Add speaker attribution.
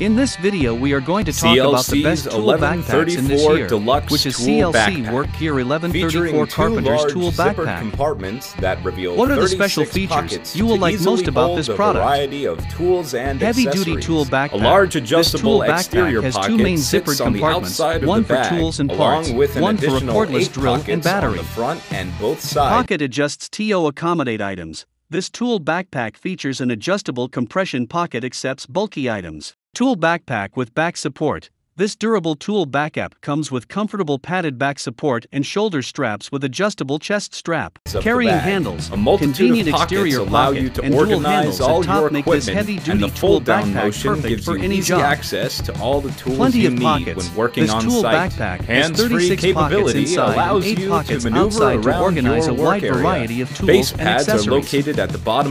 Speaker 1: In this video we are going to talk about the best tool backpacks in this year,
Speaker 2: Deluxe
Speaker 1: which is CLC Work Gear
Speaker 2: featuring
Speaker 1: 1134
Speaker 2: two
Speaker 1: Carpenter's
Speaker 2: large
Speaker 1: Tool Backpack.
Speaker 2: compartments that reveal
Speaker 1: What are the special features you will like most about this product?
Speaker 2: variety of tools and
Speaker 1: Heavy-duty tool backpack.
Speaker 2: A large
Speaker 1: This
Speaker 2: adjustable
Speaker 1: tool
Speaker 2: exterior
Speaker 1: backpack has two main zippered compartments, one for tools and parts, one for a cordless drill and battery.
Speaker 2: the front and both sides.
Speaker 1: Pocket adjusts TO accommodate items. This tool backpack features an adjustable compression pocket accepts bulky items. Tool backpack with back support. This durable tool backup comes with comfortable padded back support and shoulder straps with adjustable chest strap. Carrying handles,
Speaker 2: A multitude
Speaker 1: convenient
Speaker 2: of pockets
Speaker 1: exterior
Speaker 2: allow you to
Speaker 1: and
Speaker 2: organize
Speaker 1: handles
Speaker 2: all your
Speaker 1: make this
Speaker 2: equipment,
Speaker 1: heavy-duty
Speaker 2: and the
Speaker 1: tool
Speaker 2: fold-down motion
Speaker 1: perfect
Speaker 2: gives
Speaker 1: for
Speaker 2: you
Speaker 1: any
Speaker 2: easy
Speaker 1: job.
Speaker 2: access to all the tools
Speaker 1: Plenty
Speaker 2: you
Speaker 1: of
Speaker 2: need
Speaker 1: pockets.
Speaker 2: when working
Speaker 1: this
Speaker 2: on
Speaker 1: tool
Speaker 2: site.
Speaker 1: backpack has
Speaker 2: Hands-free
Speaker 1: 36 pockets
Speaker 2: capability
Speaker 1: inside
Speaker 2: allows
Speaker 1: and 8
Speaker 2: you
Speaker 1: pockets
Speaker 2: to maneuver
Speaker 1: to organize a wide variety of tools
Speaker 2: Base
Speaker 1: and
Speaker 2: pads are located at the bottom